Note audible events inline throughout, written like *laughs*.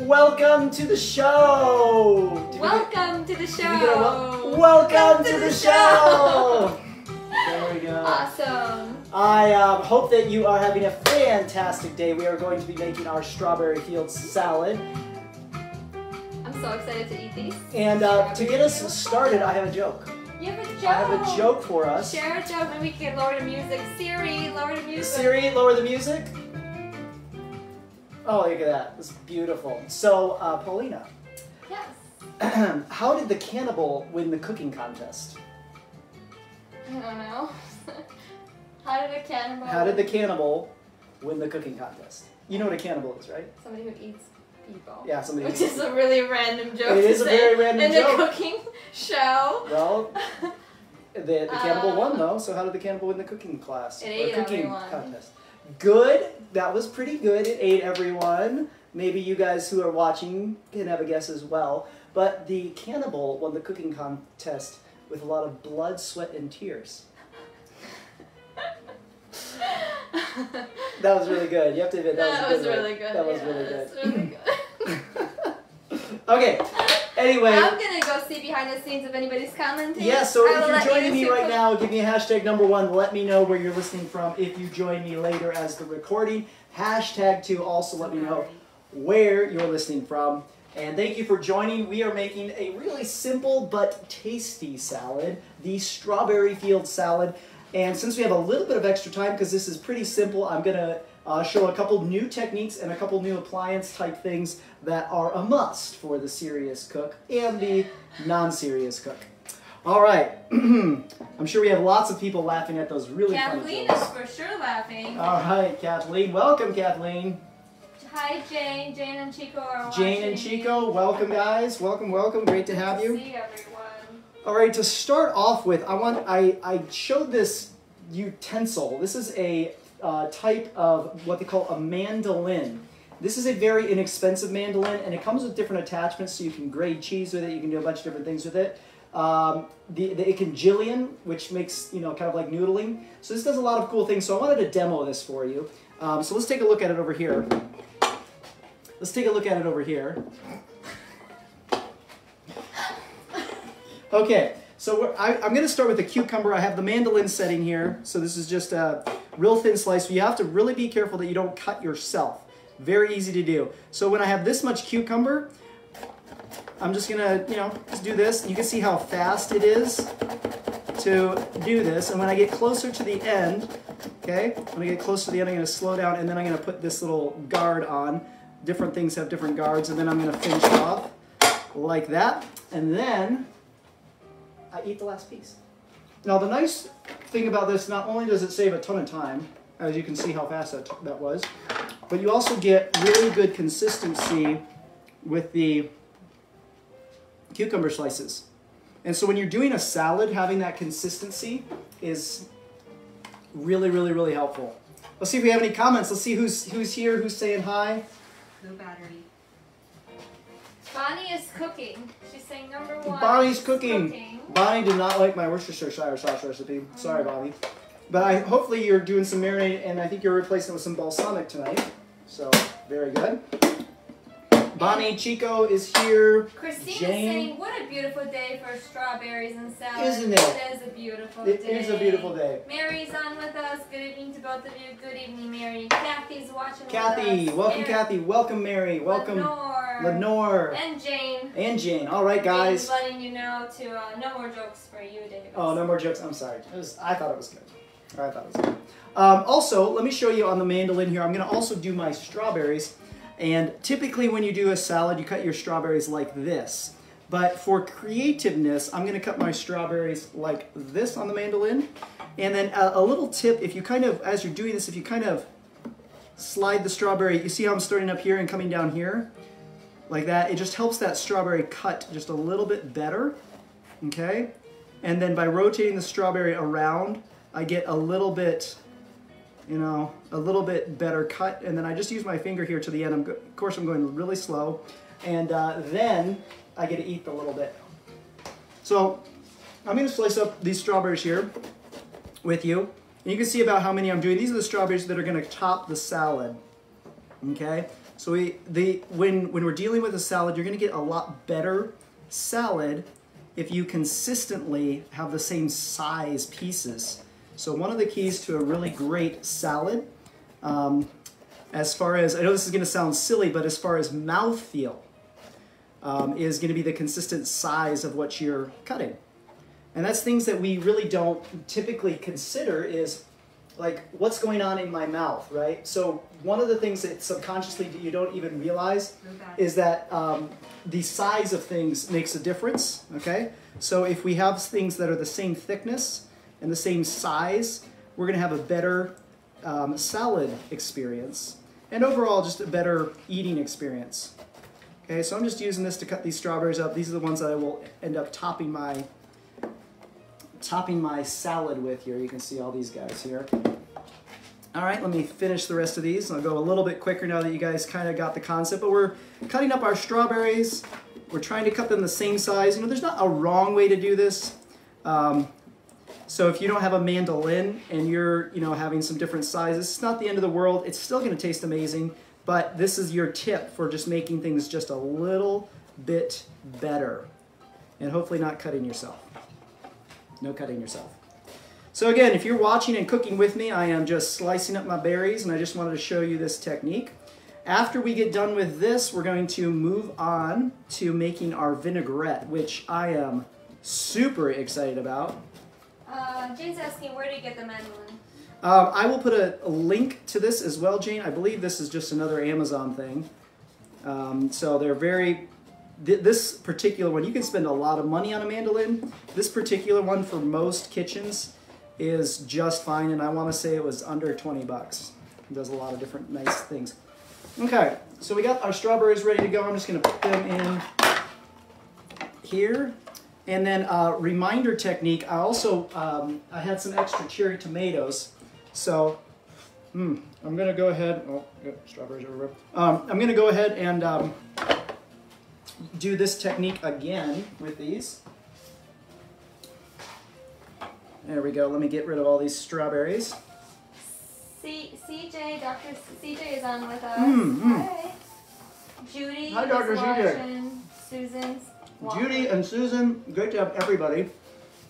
Welcome to the show. Did we get- Welcome to the did we get wel- show. Welcome to the show. There we go. Awesome. I um, hope that you are having a fantastic day. We are going to be making our strawberry fields salad. I'm so excited to eat these. And uh, to get us started, I have a joke. You have a joke. I have a joke for us. Share a joke, and we can lower the music. Siri, lower the music. Siri, lower the music. Oh, look at that. It's beautiful. So, uh, Paulina, Yes. *clears throat* how did the cannibal win the cooking contest? I don't know. *laughs* How did a cannibal? How did the cannibal win the cooking contest? You know what a cannibal is, right? Somebody who eats people. Yeah, somebody. Which is a really random joke. It to is a say very random in joke. the cooking show. Well, *laughs* the, the cannibal Uh, won though. So how did the cannibal win the cooking class It or ate cooking everyone. contest? Good. That was pretty good. It ate everyone. Maybe you guys who are watching can have a guess as well. But the cannibal won the cooking contest with a lot of blood, sweat, and tears. That was really good. You have to admit that, That was, was really good. That was yeah, really that's good. really good. *laughs* Okay. Anyway. I'm gonna go see behind the scenes if anybody's commenting. Yeah, so I if you're you joining me right put- now, give me a hashtag number one. Let me know where you're listening from. If you join me later as the recording, hashtag two. Also, let me know where you're listening from. And thank you for joining. We are making a really simple but tasty salad, the strawberry field salad. And since we have a little bit of extra time, because this is pretty simple, I'm gonna uh, show a couple new techniques and a couple new appliance type things that are a must for the serious cook and the non-serious cook. All right, *clears throat* I'm sure we have lots of people laughing at those really funny Kathleen is for sure laughing. All right, Kathleen, welcome, Kathleen. Hi, Jane. Jane and Chico are watching. Jane and Chico, welcome, guys. Welcome, welcome. Great to have you. See everyone. All right, to start off with, I want I I showed this utensil. This is a uh, type of what they call a mandolin. This is a very inexpensive mandolin, and it comes with different attachments, so you can grate cheese with it. You can do a bunch of different things with it. Um, the, the it can which makes you know kind of like noodling. So this does a lot of cool things. So I wanted to demo this for you. Um, so let's take a look at it over here. Let's take a look at it over here. Okay, so I, I'm going to start with the cucumber. I have the mandolin setting here. So this is just a real thin slice. You have to really be careful that you don't cut yourself. Very easy to do. So when I have this much cucumber, I'm just going to, you know, just do this. You can see how fast it is to do this. And when I get closer to the end, okay, when I get close to the end, I'm going to slow down and then I'm going to put this little guard on. Different things have different guards. And then I'm going to finish off like that. And then I eat the last piece. Now the nice thing about this, not only does it save a ton of time, as you can see how fast that, that was, but you also get really good consistency with the cucumber slices. And so when you're doing a salad, having that consistency is really, really, really helpful. Let's see if we have any comments. Let's see who's who's here, who's saying hi. No battery. Bonnie is cooking. She's saying number one. Bonnie's is cooking. Bonnie did not like my Worcestershire sauce recipe. Sorry, mm-hmm. Bonnie. But I hopefully you're doing some marinade, and I think you're replacing it with some balsamic tonight. So very good. Bonnie Chico is here. Jane. is saying, "What a beautiful day for strawberries and salad." Isn't it? It is a beautiful It day. is a beautiful day. Mary's on with us. Good evening to both of you. Good evening, Mary. Kathy's watching Kathy, welcome, Mary- Kathy. Welcome, Mary. Welcome, Lenore. Lenore And Jane. and Jane. All right, guys. Jane's letting you know to uh, no more jokes for you, David. Oh, no more jokes. I'm sorry. It was, I thought it was good. I thought it was good. Um, also, let me show you on the mandolin here. I'm going to also do my strawberries. And typically, when you do a salad, you cut your strawberries like this. But for creativeness, I'm going to cut my strawberries like this on the mandolin. And then a, a little tip if you kind of, as you're doing this, if you kind of slide the strawberry, you see how I'm starting up here and coming down here? Like that. It just helps that strawberry cut just a little bit better. Okay? And then by rotating the strawberry around, I get a little bit, you know, a little bit better cut. And then I just use my finger here to the end. Of course, I'm going really slow. And uh, then I get to eat the little bit. So I'm going to slice up these strawberries here with you. And you can see about how many I'm doing. These are the strawberries that are going to top the salad. Okay? So we, the, when, when we're dealing with a salad, you're gonna get a lot better salad if you consistently have the same size pieces. So one of the keys to a really great salad, um, as far as, I know this is gonna sound silly, but as far as mouthfeel, um, is gonna be the consistent size of what you're cutting. And that's things that we really don't typically consider is like what's going on in my mouth, right? So one of the things that subconsciously you don't even realize is that um, the size of things makes a difference, okay? So if we have things that are the same thickness and the same size, we're gonna have a better um, salad experience and overall just a better eating experience. Okay, so I'm just using this to cut these strawberries up. These are the ones that I will end up topping my topping my salad with here. You can see all these guys here. All right, let me finish the rest of these. I'll go a little bit quicker now that you guys kind of got the concept, but we're cutting up our strawberries. We're trying to cut them the same size. You know, there's not a wrong way to do this. Um, so if you don't have a mandolin and you're, you know, having some different sizes, it's not the end of the world. It's still going to taste amazing, but this is your tip for just making things just a little bit better and hopefully not cutting yourself. No cutting yourself. So again, if you're watching and cooking with me, I am just slicing up my berries and I just wanted to show you this technique. After we get done with this, we're going to move on to making our vinaigrette, which I am super excited about. Uh, Jane's asking where do you get the mandolin? Um, I will put a, a, link to this as well, Jane. I believe this is just another Amazon thing. Um, so they're very this particular one, you can spend a lot of money on a mandolin. This particular one for most kitchens is just fine, and I want to say it was under 20 bucks. It does a lot of different nice things. Okay, so we got our strawberries ready to go. I'm just going to put them in here. And then uh, reminder technique, I also, um, I had some extra cherry tomatoes. So, mm, I'm going to go ahead, oh, strawberries everywhere. Um, I'm going to go ahead and um, do this technique again with these. There we go. Let me get rid of all these strawberries. C CJ, Dr. CJ is on with us. Mm, mm. Hi. Judy Hi, Dr. CJ. Susan's Judy and Susan, great to have everybody.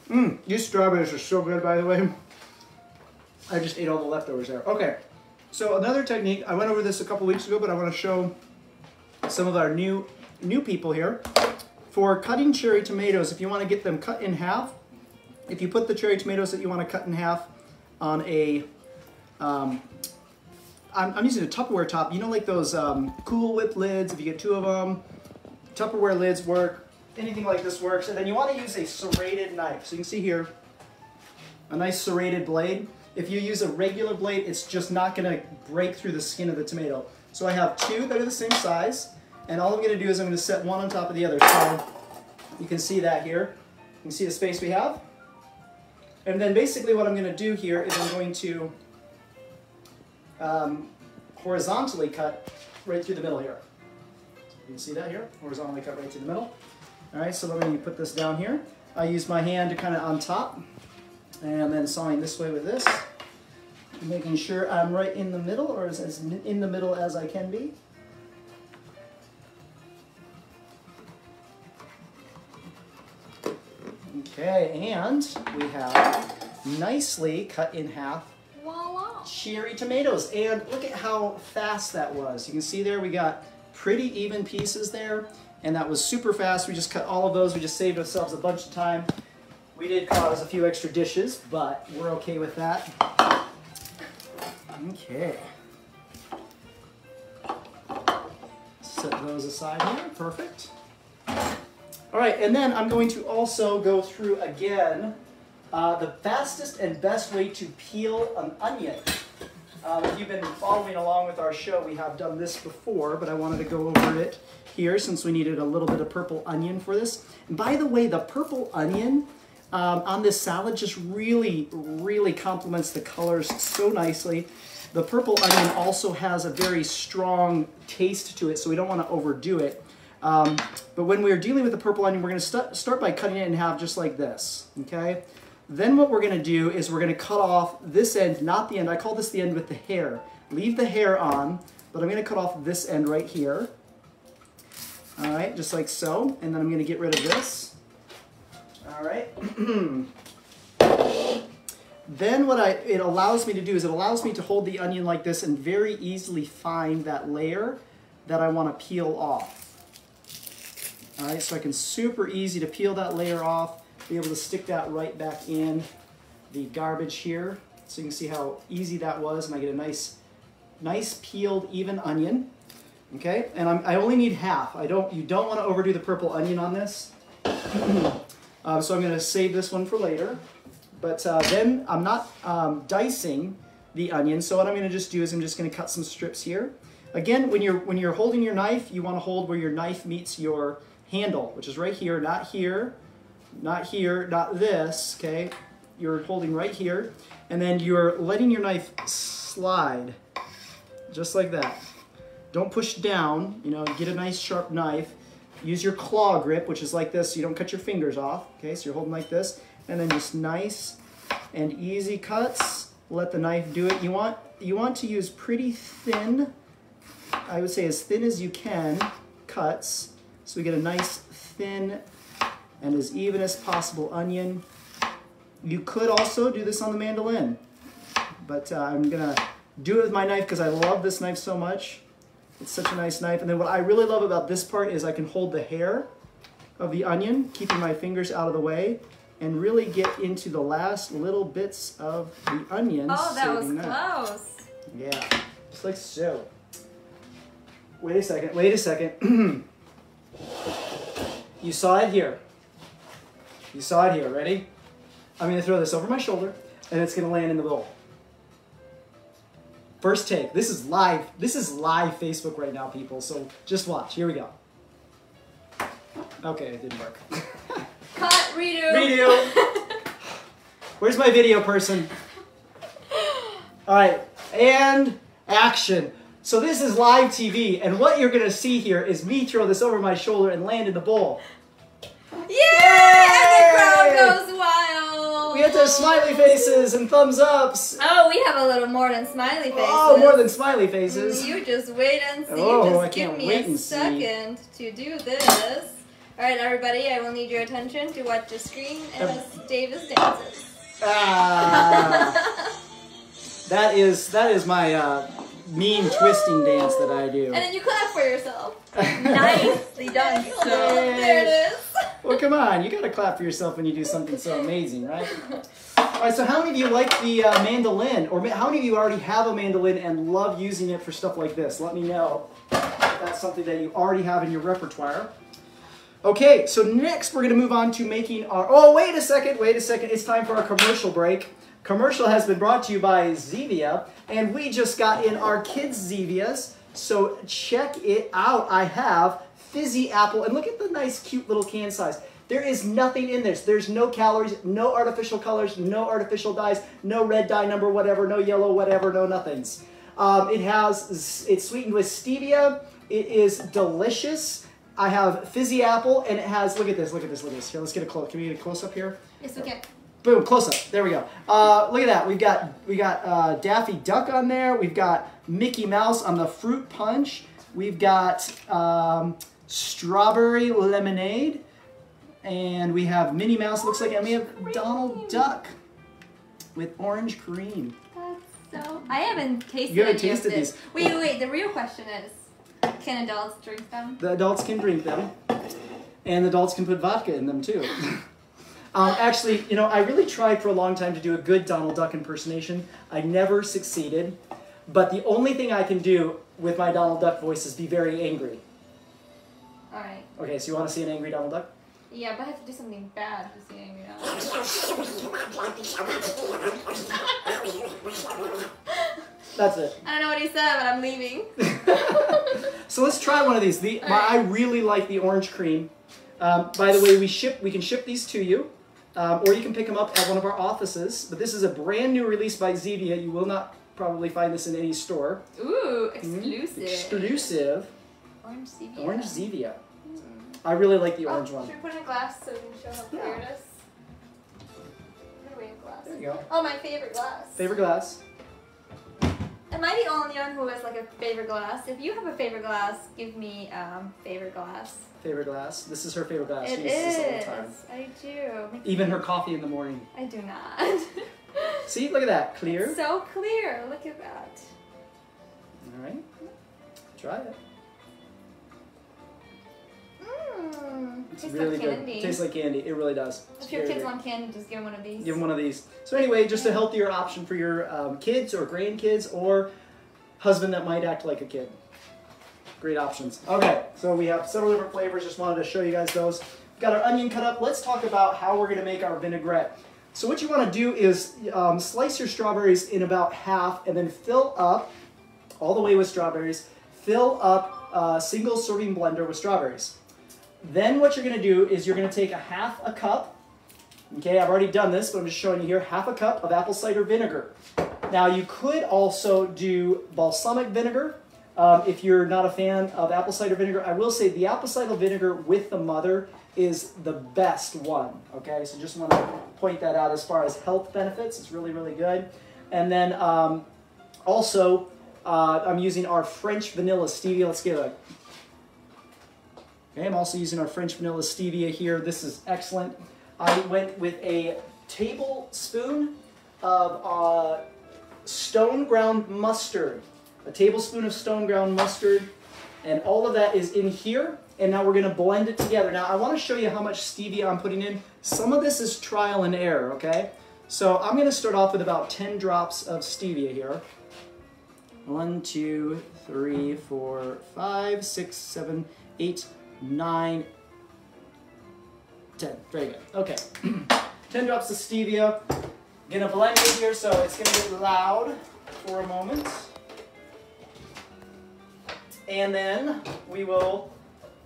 Mmm, these strawberries are so good, by the way. I just ate all the leftovers there. Okay, so another technique, I went over this a couple weeks ago, but I want to show some of our new new people here. For cutting cherry tomatoes, if you want to get them cut in half, if you put the cherry tomatoes that you want to cut in half on a, um, I'm, I'm using a Tupperware top, you know like those um, Cool Whip lids, if you get two of them, Tupperware lids work, anything like this works. And then you want to use a serrated knife. So you can see here, a nice serrated blade. If you use a regular blade, it's just not going to break through the skin of the tomato. So I have two that are the same size. And all I'm going to do is I'm going to set one on top of the other. So you can see that here. You can see the space we have. And then basically what I'm going to do here is I'm going to um, horizontally cut right through the middle here. You can see that here, horizontally cut right through the middle. All right, so let me put this down here. I use my hand to kind of on top and then sawing this way with this, making sure I'm right in the middle or as, as in the middle as I can be. Okay, and we have nicely cut in half Voila. cherry tomatoes. And look at how fast that was. You can see there we got pretty even pieces there. And that was super fast. We just cut all of those. We just saved ourselves a bunch of time. We did cause a few extra dishes, but we're okay with that. Okay. Set those aside here. Perfect. All right, and then I'm going to also go through again uh, the fastest and best way to peel an onion. Um, if you've been following along with our show, we have done this before, but I wanted to go over it here since we needed a little bit of purple onion for this. And by the way, the purple onion um, on this salad just really, really complements the colors so nicely. The purple onion also has a very strong taste to it, so we don't want to overdo it. Um, but when we're dealing with the purple onion, we're going to st start by cutting it in half just like this, okay? Then what we're going to do is we're going to cut off this end, not the end. I call this the end with the hair. Leave the hair on. but I'm gonna cut off this end right here. All right, just like so, and then I'm gonna get rid of this. All right. *clears throat* then what I it allows me to do is it allows me to hold the onion like this and very easily find that layer that I want to peel off. All right, so I can super easy to peel that layer off, be able to stick that right back in the garbage here. So you can see how easy that was, and I get a nice, nice peeled even onion. Okay, and I'm, I only need half. I don't. You don't want to overdo the purple onion on this. *clears throat* um, so I'm going to save this one for later. But uh, then I'm not um, dicing the onion. So what I'm going to just do is I'm just going to cut some strips here. Again, when you're when you're holding your knife, you want to hold where your knife meets your handle, which is right here, not here, not here, not this. Okay, you're holding right here, and then you're letting your knife slide, just like that. Don't push down, you know, get a nice sharp knife. Use your claw grip, which is like this, so you don't cut your fingers off. Okay, so you're holding like this, and then just nice and easy cuts. Let the knife do it. You want you want to use pretty thin, I would say as thin as you can, cuts. So we get a nice thin and as even as possible onion. You could also do this on the mandolin, but uh, I'm gonna do it with my knife because I love this knife so much. It's such a nice knife. And then what I really love about this part is I can hold the hair of the onion, keeping my fingers out of the way, and really get into the last little bits of the onion. Oh, that was close. Yeah, just like so. Wait a second, wait a second. *clears throat* you saw it here. You saw it here, ready? I'm gonna throw this over my shoulder, and it's gonna land in the bowl. First take. This is live. This is live Facebook right now, people. So just watch. Here we go. Okay, it didn't work. *laughs* Cut, redo. Redo. *laughs* Where's my video person? All right, and action. So this is live TV, and what you're gonna see here is me throw this over my shoulder and land in the bowl. Yay! And the crowd goes wild. We have to have smiley faces and thumbs ups. Oh, we have a little more than smiley faces. Oh, more than smiley faces. You just wait and see. Oh, just I give can't me wait a and see. second to do this. All right, everybody, I will need your attention to watch the screen as Davis dances. Ah, *laughs* that is that is my uh, mean twisting dance that I do. And then you clap for yourself. *laughs* Nicely done. So there it is. Well, come on, you gotta clap for yourself when you do something so amazing, right? All right, so how many of you like the uh, mandolin, or how many of you already have a mandolin and love using it for stuff like this? Let me know. if That's something that you already have in your repertoire. Okay, so next we're gonna move on to making our. Oh, wait a second, wait a second. It's time for our commercial break. Commercial has been brought to you by Zevia, and we just got in our kids' Zevias. So check it out. I have fizzy apple, and look at the nice, cute little can size. There is nothing in this. There's no calories, no artificial colors, no artificial dyes, no red dye number, whatever, no yellow, whatever, no nothings. Um, it has, it's sweetened with stevia. It is delicious. I have fizzy apple, and it has, look at this, look at this, look at this. Here, let's get a close. Can we get a close up here? Yes, we can. Boom, close up. There we go. Uh, look at that. We've got we got uh, Daffy Duck on there. We've got Mickey Mouse on the fruit punch. We've got um, strawberry lemonade, and we have Minnie Mouse. Looks like, and we have Donald Duck with orange cream. That's so. I haven't tasted. You haven't tasted this. these. Wait, wait. The real question is, can adults drink them? The adults can drink them, and the adults can put vodka in them too. *laughs* um, actually, you know, I really tried for a long time to do a good Donald Duck impersonation. I never succeeded, but the only thing I can do with my Donald Duck voice is be very angry. All right. Okay, so you want to see an angry Donald Duck? Yeah, but I have to do something bad to see angry now. *laughs* That's it. I don't know what he said, but I'm leaving. *laughs* So let's try one of these. The, my, I really like the orange cream. Um, by the way, we ship we can ship these to you, um, or you can pick them up at one of our offices. But this is a brand new release by Zevia. You will not probably find this in any store. Ooh, exclusive. Mm-hmm. Exclusive Orange Zevia. orange Zevia. I really like the Oh, orange one. Should we put in a glass so we can show how clear it is? Where do we have glass? There you go. Oh, my favorite glass. Favorite glass. Am I the only one who has like a favorite glass? If you have a favorite glass, give me um favorite glass. Favorite glass. This is her favorite glass. It she uses this all the time. I do. Even her coffee in the morning. I do not. *laughs* See, look at that, clear. so clear. Look at that. All right, try it. Mmm. It's Tastes really like good. candy. Tastes like candy. It really does. It's if your kids want candy, just give them one of these. Give them one of these. So anyway, just a healthier option for your um, kids or grandkids or husband that might act like a kid. Great options. Okay, so we have several different flavors. Just wanted to show you guys those. Got our onion cut up. Let's talk about how we're going to make our vinaigrette. So what you want to do is um, slice your strawberries in about half and then fill up all the way with strawberries. Fill up a single serving blender with strawberries. Then what you're going to do is you're going to take a half a cup Okay, I've already done this, but I'm just showing you here half a cup of apple cider vinegar. Now, you could also do balsamic vinegar um, if you're not a fan of apple cider vinegar. I will say the apple cider vinegar with the mother is the best one. Okay, so just want to point that out as far as health benefits. It's really, really good. And then um, also, uh, I'm using our French vanilla stevia. Let's get a Okay, I'm also using our French vanilla stevia here. This is excellent. I went with a tablespoon of uh, stone ground mustard. A tablespoon of stone ground mustard. And all of that is in here. And now we're going to blend it together. Now, I want to show you how much stevia I'm putting in. Some of this is trial and error, okay? So I'm going to start off with about 10 drops of stevia here. One, two, three, four, five, six, seven, eight, nine, ten. Very good. Okay. *clears throat* 10 drops of stevia. Gonna blend it here so it's gonna get loud for a moment. And then we will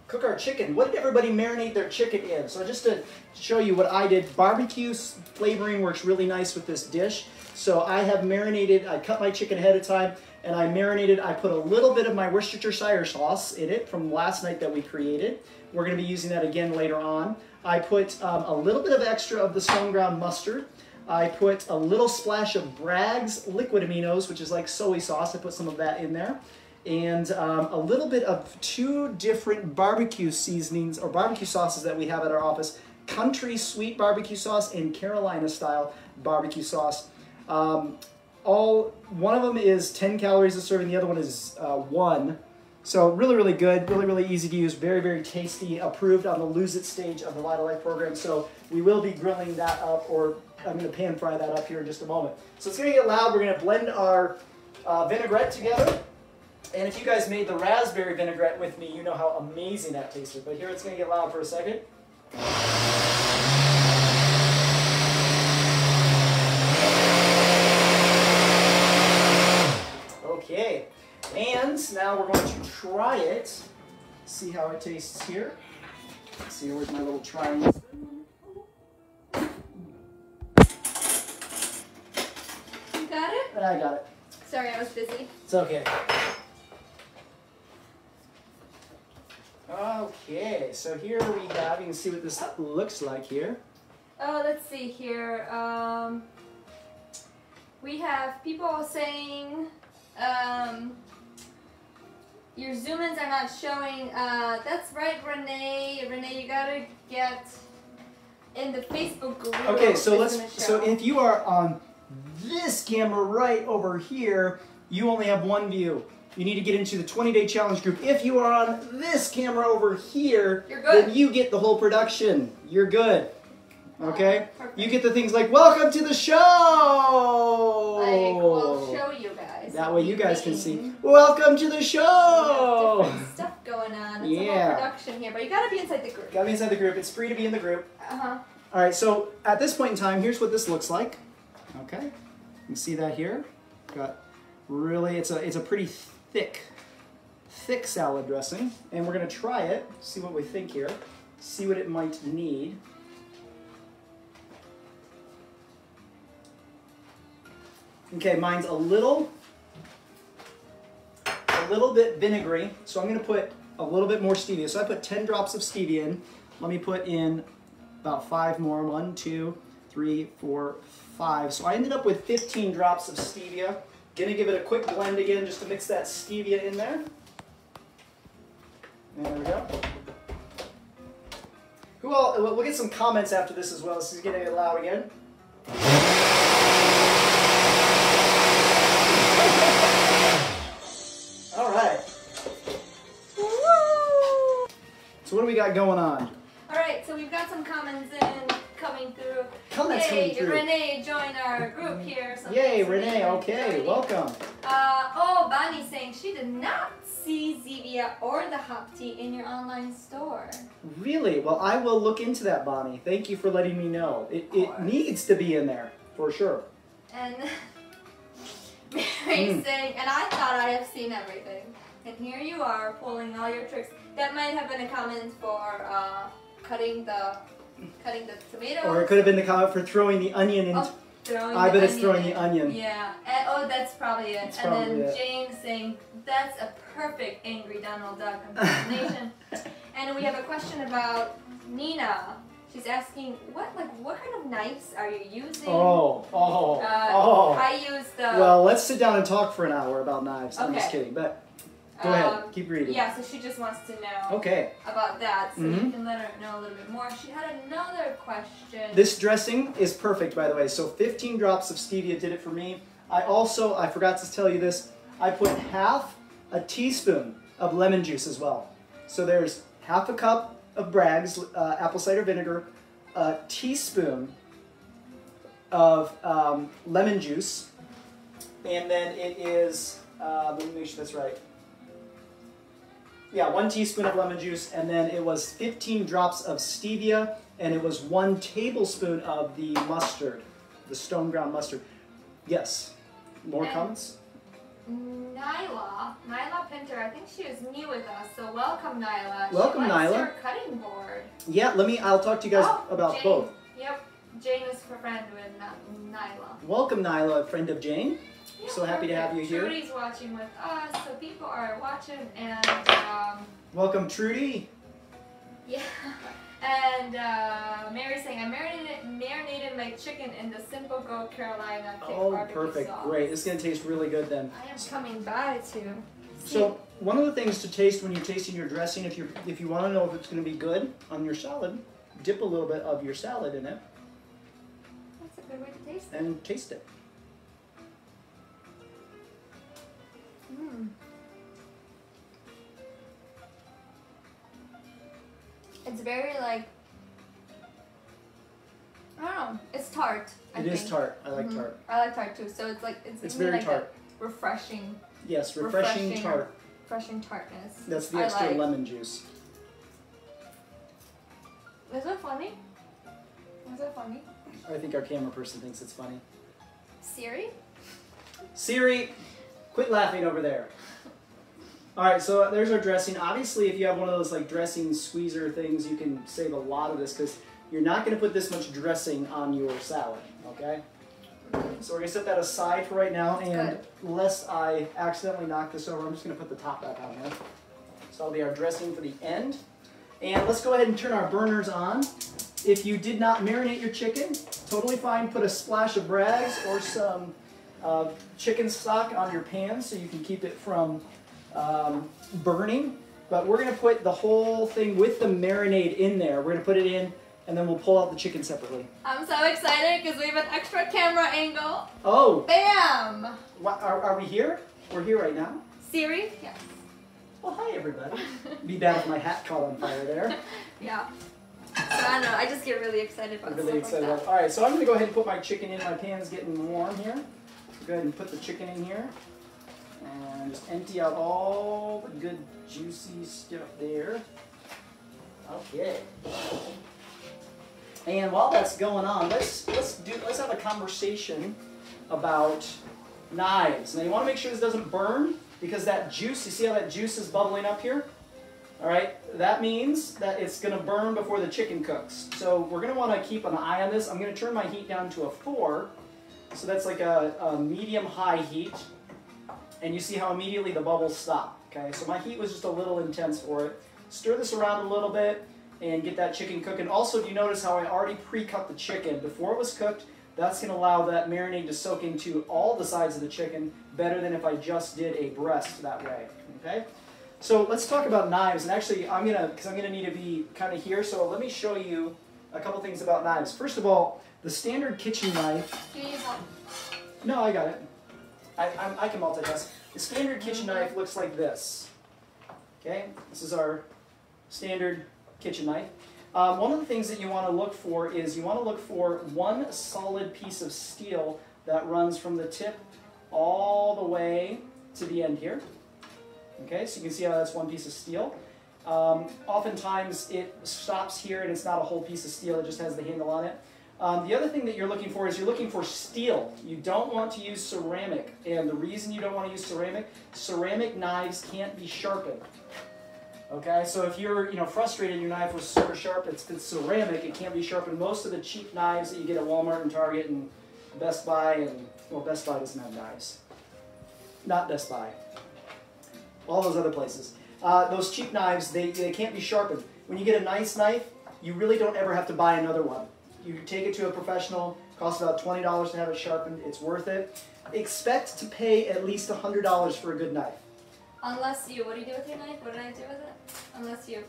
cook our chicken. What did everybody marinate their chicken in? So just to show you what I did, barbecue flavoring works really nice with this dish. So I have marinated, I cut my chicken ahead of time, and I marinated, I put a little bit of my Worcestershire sauce in it from last night that we created. We're gonna be using that again later on. I put um, a little bit of extra of the stone ground mustard. I put a little splash of Bragg's liquid aminos, which is like soy sauce. I put some of that in there and um, a little bit of two different barbecue seasonings or barbecue sauces that we have at our office country sweet barbecue sauce and Carolina style barbecue sauce. Um, all one of them is 10 calories a serving, the other one is uh, one. So really, really good, really, really easy to use, very, very tasty. Approved on the Lose It stage of the VitaLife program. So we will be grilling that up, or I'm going to pan fry that up here in just a moment. So it's going to get loud. We're going to blend our uh, vinaigrette together. And if you guys made the raspberry vinaigrette with me, you know how amazing that tasted. But here it's going to get loud for a second. Okay, and now we're going to try it. See how it tastes here. See where's my little trying. You got it? And I got it. Sorry, I was busy. It's okay. Okay, so here we have, you can see what this looks like here. Oh, let's see here. Um, we have people saying um, your zoom ins are not showing. Uh, that's right, Renee. Renee, you gotta get in the Facebook group. Okay, so let's, so if you are on this camera right over here, you only have one view. You need to get into the 20 day challenge group. If you are on this camera over here, You're good. then you get the whole production. You're good. Okay? Perfect. You get the things like, welcome to the show! Like, we'll show you guys. That way you guys can see, welcome to the show! different stuff going on. It's a Yeah. whole production here, but you gotta be inside the group. Gotta be inside the group. It's free to be in the group. Uh huh. All right, so at this point in time, here's what this looks like. Okay, you can see that here. Got really, it's a it's a pretty thick, thick salad dressing, and we're gonna try it. See what we think here. See what it might need. Okay, mine's a little, a little bit vinegary, so I'm gonna put a little bit more stevia. So I put 10 drops of stevia in. Let me put in about five more. One, two, three, four, five. So I ended up with 15 drops of stevia. Gonna give it a quick blend again just to mix that stevia in there. There we go. Who all, we'll get some comments after this as well. This is getting loud again. We got going on? All right, so we've got some comments in coming through. Comments Yay, coming through. Renee joined our group here. So Yay, Renee. Okay, joining. welcome. Uh, oh, Bonnie's saying she did not see Zevia or the Hop Tea in your online store. Really? Well, I will look into that, Bonnie. Thank you for letting me know. It, it needs to be in there for sure. And *laughs* Mary's Mm. saying, and I thought I have seen everything. And here you are pulling all your tricks. That might have been a comment for uh, cutting the cutting the tomatoes. Or it could have been the comment for throwing the onion into. Oh, I bet it's throwing in. the onion. Yeah. And, oh, that's probably it. That's and probably then it. Jane saying, that's a perfect angry Donald Duck impersonation. *laughs* and we have a question about Nina. She's asking, what like what kind of knives are you using? Oh, oh, Uh, oh. I use the. Well, let's sit down and talk for an hour about knives. I'm just kidding, but go ahead, um, keep reading. Yeah, so she just wants to know Okay. about that, so you Mhm. can let her know a little bit more. She had another question. This dressing is perfect, by the way. So 15 drops of stevia did it for me. I also, I forgot to tell you this, I put half a teaspoon of lemon juice as well. So there's half a cup of Bragg's uh, apple cider vinegar, a teaspoon of um, lemon juice, and then it is, uh, let me make sure that's right. Yeah, one teaspoon of lemon juice, and then it was 15 drops of stevia, and it was one tablespoon of the mustard, the stone ground mustard. Yes. More And- comments? Nyla, Nyla Pinter, I think she is new with us, so welcome Nyla. Welcome, she Nyla. cutting board. Yeah, let me, I'll talk to you guys Oh, about Jane. both. Yep, Jane is a friend with Ny- Nyla. Welcome, Nyla, a friend of Jane. Yep, So happy to have you here. Trudy's watching with us, so people are watching and um, Welcome, Trudy. yeah. *laughs* And uh, Mary's saying I marinated marinated my chicken in the Simple Go Carolina Kick Oh, perfect. sauce. Great. It's going to taste really good then. I am coming by too. So one of the things to taste when you're tasting your dressing, if you if you want to know if it's going to be good on your salad, dip a little bit of your salad in it that's a good way to taste it. and taste it. Mm. It's very like I don't know. It's tart. I It is think. tart. I like Mhm. tart. I like tart too. So it's like it's, It's very like tart. refreshing, Yes, refreshing, Refreshing. tart. refreshing tartness. That's the extra like. lemon juice. Is it funny? Is it funny? I think our camera person thinks it's funny. Siri? Siri, quit laughing over there. All right, so there's our dressing. Obviously, if you have one of those like dressing squeezer things, you can save a lot of this because you're not going to put this much dressing on your salad. Okay. So we're gonna set that aside for right now, and lest I accidentally knock this over, I'm just gonna put the top back on there. So that'll be our dressing for the end. And let's go ahead and turn our burners on. If you did not marinate your chicken, totally fine. Put a splash of Bragg's or some uh, chicken stock on your pan so you can keep it from um, burning. But we're gonna put the whole thing with the marinade in there. We're gonna put it in, and then we'll pull out the chicken separately. I'm so excited because we have an extra camera angle. Oh, Bam! wha- are, are we here? We're here right now. Siri? Yes. Well, hi everybody. Be bad if my hat caught on fire there. *laughs* yeah. So I don't know. I just get really excited about I'm really excited. like About, all right, so I'm gonna go ahead and put my chicken in. My pan's getting warm here. Go ahead and put the chicken in here, and just empty out all the good juicy stuff there. Okay. And while that's going on, let's let's do let's have a conversation about knives. Now you want to make sure this doesn't burn because that juice. You see how that juice is bubbling up here? All right, that means that it's gonna burn before the chicken cooks. So we're gonna wanna keep an eye on this. I'm gonna turn my heat down to a four. So that's like a, a medium-high heat. And you see how immediately the bubbles stop, okay? So my heat was just a little intense for it. Stir this around a little bit and get that chicken cooking. Also, do you notice how I already pre-cut the chicken? Before it was cooked, That's going to allow that marinade to soak into all the sides of the chicken better than if I just did a breast that way. Okay. So let's talk about knives. And actually, I'm gonna because I'm gonna need to be kind of here. So let me show you a couple things about knives. First of all, the standard kitchen knife. Do you one? No, I got it. I, I'm, I can multitask. The standard kitchen knife looks like this. Okay, this is our standard kitchen knife. Um, one of the things that you want to look for is you want to look for one solid piece of steel that runs from the tip all the way to the end here. Okay, so you can see how that's one piece of steel. Um, oftentimes it stops here and it's not a whole piece of steel, it just has the handle on it. Um, the other thing that you're looking for is you're looking for steel. You don't want to use ceramic. And the reason you don't want to use ceramic, ceramic knives can't be sharpened. Okay, so if you're you know frustrated your knife was super sharp, it's, it's ceramic, it can't be sharpened. Most of the cheap knives that you get at Walmart and Target and Best Buy and well Best Buy doesn't have knives. Not Best Buy. All those other places. Uh, those cheap knives, they, they can't be sharpened. When you get a nice knife, you really don't ever have to buy another one. You take it to a professional, costs about $20 to have it sharpened, it's worth it. Expect to pay at least $100 for a good knife. Unless you, what do you do with your knife? What did I do with it? Unless you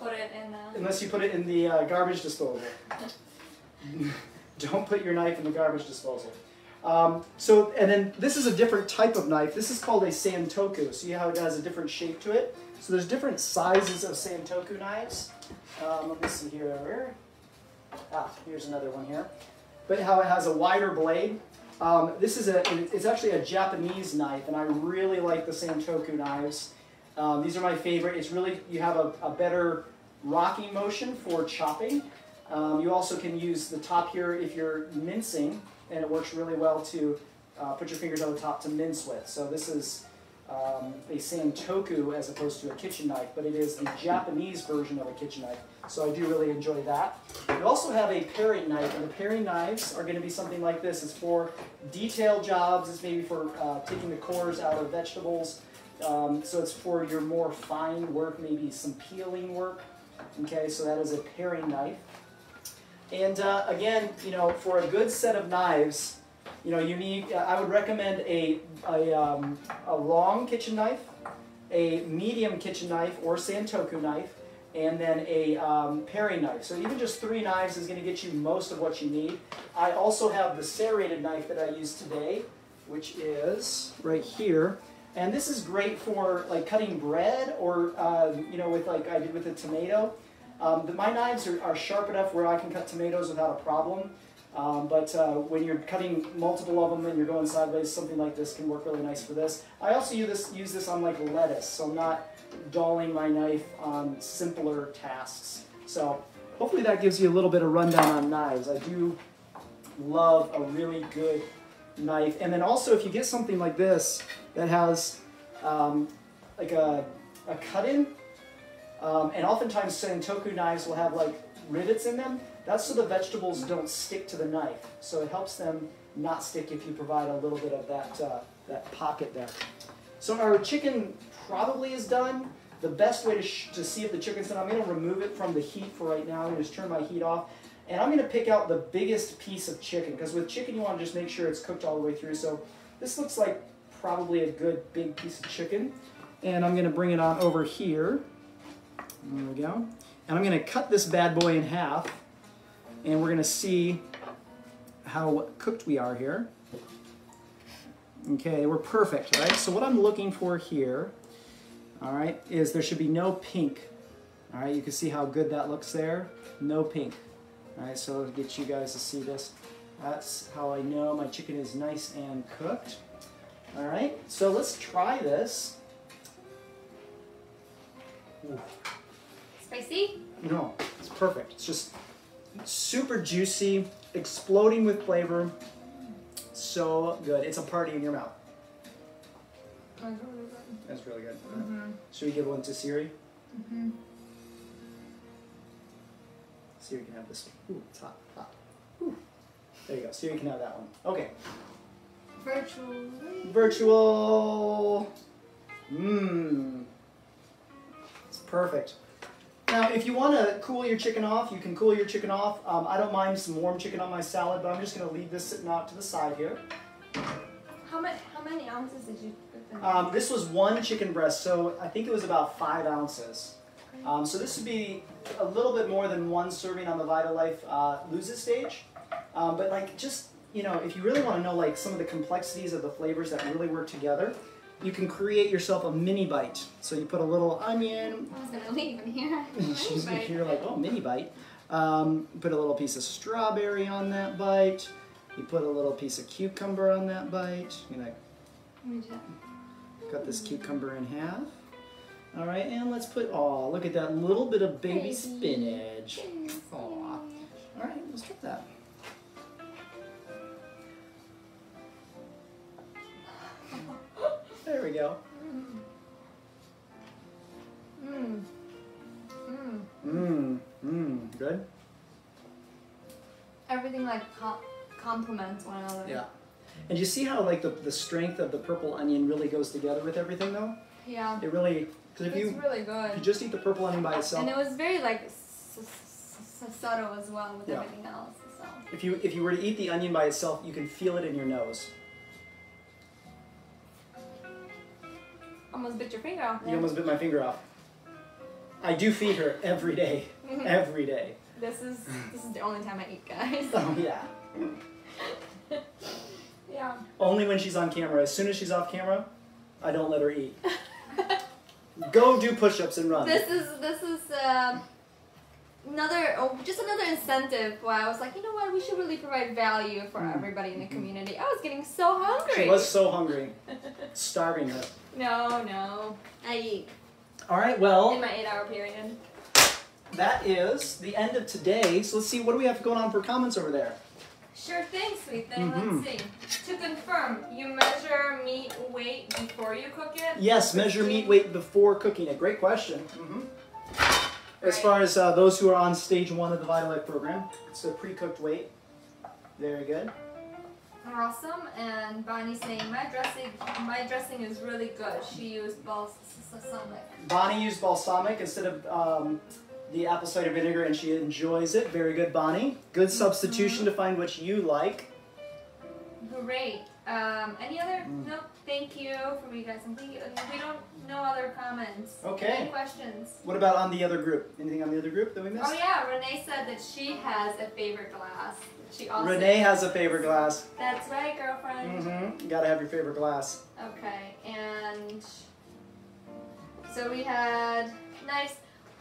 put it in. Uh, Unless you put it in the uh, garbage disposal. *laughs* Don't put your knife in the garbage disposal. Um, so, and then this is a different type of knife. This is called a santoku. See how it has a different shape to it? So there's different sizes of santoku knives. Um, let me see here. Ah, here's another one here. But how it has a wider blade. Um, this is a, it's actually a Japanese knife, and I really like the santoku knives. Um, these are my favorite. It's really, you have a, a better rocking motion for chopping. Um, you also can use the top here if you're mincing, and it works really well to uh, put your fingers on the top to mince with. So this is um, a santoku as opposed to a kitchen knife, but it is the Japanese version of a kitchen knife. So I do really enjoy that. We also have a paring knife, and the paring knives are going to be something like this. It's for detail jobs. It's maybe for uh, taking the cores out of vegetables. Um, so it's for your more fine work, maybe some peeling work. Okay, so that is a paring knife. And uh, again, you know, for a good set of knives, you know, you need. I would recommend a a, um, a long kitchen knife, a medium kitchen knife or santoku knife, and then a um, paring knife. So even just three knives is going to get you most of what you need. I also have the serrated knife that I use today, which is right here. And this is great for like cutting bread or, uh, you know, with like I did with a tomato. Um, my knives are, are, sharp enough where I can cut tomatoes without a problem. Um, but uh, when you're cutting multiple of them and you're going sideways, something like this can work really nice for this. I also use this, use this on like lettuce, so I'm not dulling my knife on simpler tasks. So hopefully that gives you a little bit of rundown on knives. I do love a really good knife. And then also if you get something like this that has um, like a, a cut-in, um, and oftentimes Santoku knives will have like rivets in them. That's so the vegetables don't stick to the knife. So it helps them not stick if you provide a little bit of that, uh, that pocket there. So our chicken probably is done. The best way to, to see if the chicken's done, I'm going to remove it from the heat for right now. I'm going to just turn my heat off. And I'm going to pick out the biggest piece of chicken because with chicken you want to just make sure it's cooked all the way through. So this looks like probably a good big piece of chicken. And I'm going to bring it on over here. There we go. And I'm going to cut this bad boy in half. And we're going to see how cooked we are here. Okay, we're perfect, right? So what I'm looking for here, all right, is there should be no pink. All right, you can see how good that looks there. No pink. All right, so I'll get you guys to see this. That's how I know my chicken is nice and cooked. All right, so let's try this. Ooh. Spicy? No, it's perfect. It's just super juicy, exploding with flavor. So good. It's a party in your mouth. That's really good. Mm -hmm. Should we give one to Siri? Mm -hmm. Siri can have this. Ooh, it's hot, hot. Ooh. There you go. Siri can have that one. Okay. Virtual. Virtual. Mmm. It's perfect. Now, if you want to cool your chicken off, you can cool your chicken off. Um, I don't mind some warm chicken on my salad, but I'm just going to leave this sitting out to the side here. How many how many ounces did you put them? Um, this was one chicken breast, so I think it was about five ounces. Um, so this would be a little bit more than one serving on the Vitalife uh, lose it stage. Um, but like just, you know, if you really want to know like some of the complexities of the flavors that really work together, you can create yourself a mini bite. So you put a little onion, I was gonna leave in here. *laughs* She's here like, oh, mini bite. Um, put a little piece of strawberry on that bite. You put a little piece of cucumber on that bite. I'm gonna Let me cut this cucumber in half. All right, and let's put, oh, look at that little bit of baby Baby. spinach. Aw. All right, let's try that. There we go. Mm. Mm. Mmm, mmm, good. Everything like com- complements one another. Yeah. And you see how like the, the strength of the purple onion really goes together with everything though? Yeah. It really, because if it's you, really if you just eat the purple onion by itself, And it was very like s- s- s- subtle as well with Yeah. everything else. So. if you if you were to eat the onion by itself, you can feel it in your nose. Almost bit your finger off. You almost bit my finger off. I do feed her every day, every day. This is this is the only time I eat, guys. Oh yeah. *laughs* yeah. Only when she's on camera. As soon as she's off camera, I don't let her eat. *laughs* Go do push-ups and run. This is this is um, another oh, just another incentive why I was like, you know what, we should really provide value for Mm. everybody in the community. I was getting so hungry. She was so hungry, *laughs* starving her. no, no, I eat All right, well. in my eight-hour period. that is the end of today. So let's see, what do we have going on for comments over there? Sure thing, sweet thing. Mhm. Let's see. To confirm, you measure meat weight before you cook it. Yes, measure meat weight before cooking it. Great question. hmm As far as uh, those who are on stage one of the VitaLife program, it's a pre-cooked weight. Very good. Awesome. And Bonnie saying my dressing, my dressing is really good. She used balsamic. Bonnie used balsamic instead of um, the apple cider vinegar, and she enjoys it. Very good, Bonnie. Good substitution to find what you like. Great. Um, any other? Mm. No. Thank you for you guys. And thank you. We don't no other comments. Okay. Any questions? What about on the other group? Anything on the other group that we missed? Oh yeah, Renee said that she has a favorite glass. She also. Renee has a favorite glass. That's right, girlfriend. Mm-hmm. You gotta have your favorite glass. Okay, and so we had nice.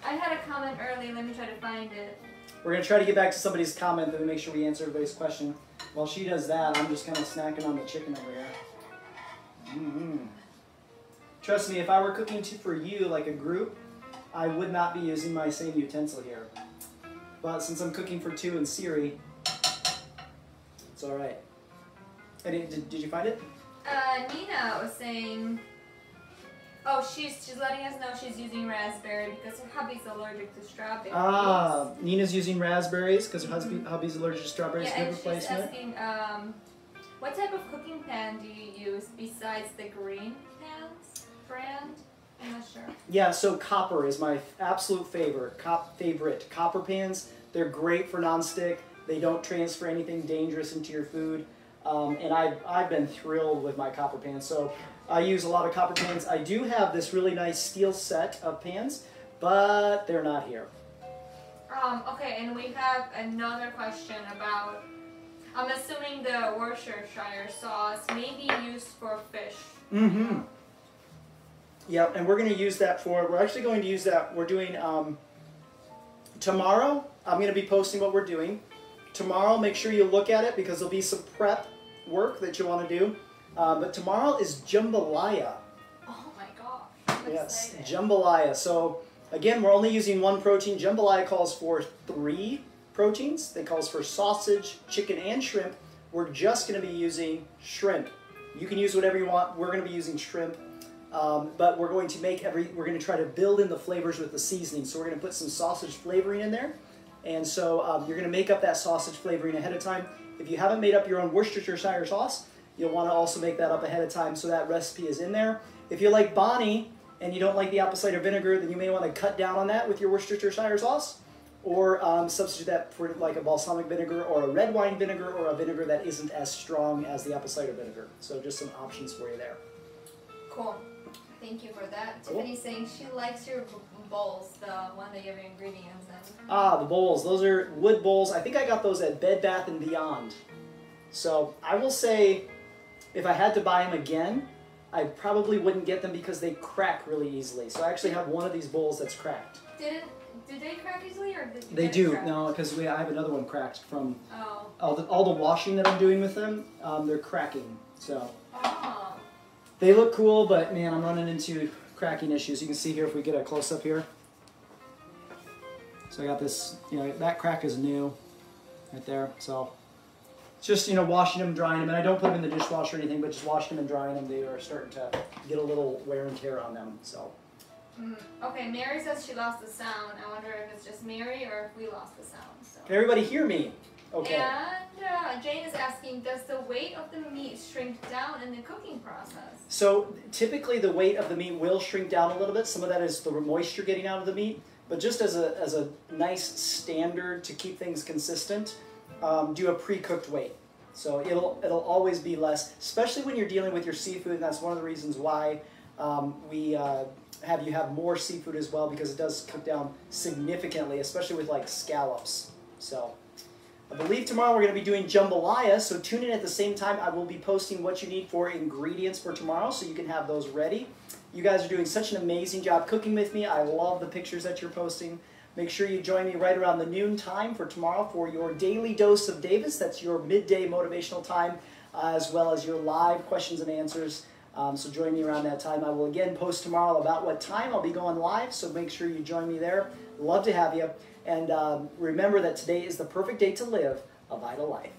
I had a comment early. Let me try to find it. We're gonna try to get back to somebody's comment, then we make sure we answer everybody's question. While she does that, I'm just kind of snacking on the chicken over here. hmm Trust me, if I were cooking for you like a group, I would not be using my same utensil here. But since I'm cooking for two and Siri, it's all right. Did, did you find it? Uh, Nina was saying. Oh, she's she's letting us know she's using raspberry because her hubby's allergic to strawberries. Ah, Nina's using raspberries because her husband, hubby's allergic to strawberries. yeah, and she's replacement. asking, um, what type of cooking pan do you use besides the green pans brand? I'm not sure. Yeah, so copper is my absolute favorite. Cop favorite copper pans. They're great for nonstick. They don't transfer anything dangerous into your food. Um, and I've, I've been thrilled with my copper pans. So I use a lot of copper pans. I do have this really nice steel set of pans, but they're not here. Um, okay, and we have another question about. I'm assuming the Worcestershire sauce may be used for fish. Mm-hmm. Yep, and we're going to use that for. We're actually going to use that. We're doing um, tomorrow. I'm going to be posting what we're doing tomorrow. Make sure you look at it because there'll be some prep work that you want to do. Uh, but tomorrow is jambalaya. Oh my god. I'm Yes, excited. jambalaya. So again, we're only using one protein. Jambalaya calls for three proteins. They calls for sausage, chicken, and shrimp. We're just going to be using shrimp. You can use whatever you want. We're going to be using shrimp. Um, but we're going to make every. We're going to try to build in the flavors with the seasoning. So we're going to put some sausage flavoring in there, and so um, you're going to make up that sausage flavoring ahead of time. If you haven't made up your own Worcestershire sauce, you'll want to also make that up ahead of time so that recipe is in there. If you're like Bonnie and you don't like the apple cider vinegar, then you may want to cut down on that with your Worcestershire sauce, or um, substitute that for like a balsamic vinegar or a red wine vinegar or a vinegar that isn't as strong as the apple cider vinegar. So just some options for you there. Cool. Thank you for that. Cool. Tiffany's saying she likes your bowls, the one that you have your ingredients in. Ah, the bowls. Those are wood bowls. I think I got those at Bed Bath and Beyond. So I will say, if I had to buy them again, I probably wouldn't get them because they crack really easily. So I actually have one of these bowls that's cracked. Didn't did they crack easily or did They do cracked? no, because we I have another one cracked from Oh. all the all the washing that I'm doing with them. Um, they're cracking. So Oh. They look cool, but man, I'm running into cracking issues. You can see here if we get a close up here. So I got this, you know, that crack is new, right there. So it's just you know washing them, drying them, and I don't put them in the dishwasher or anything, but just washing them and drying them. They are starting to get a little wear and tear on them. So Mm. Okay, Mary says she lost the sound. I wonder if it's just Mary or if we lost the sound. So. can everybody hear me? Okay. And uh, Jane is asking, does the weight of the meat shrink down in the cooking process? So typically the weight of the meat will shrink down a little bit. Some of that is the moisture getting out of the meat, but just as a, as a nice standard to keep things consistent, um, do a pre-cooked weight. So it'll it'll always be less, especially when you're dealing with your seafood. And that's one of the reasons why um, we uh, have you have more seafood as well because it does cook down significantly, especially with like scallops. So. I believe tomorrow we're going to be doing jambalaya, so tune in at the same time. I will be posting what you need for ingredients for tomorrow so you can have those ready. You guys are doing such an amazing job cooking with me. I love the pictures that you're posting. Make sure you join me right around the noon time for tomorrow for your daily dose of Davis. That's your midday motivational time, uh, as well as your live questions and answers. Um, so join me around that time. I will again post tomorrow about what time I'll be going live, so make sure you join me there. Love to have you. And um, remember that today is the perfect day to live a vital life.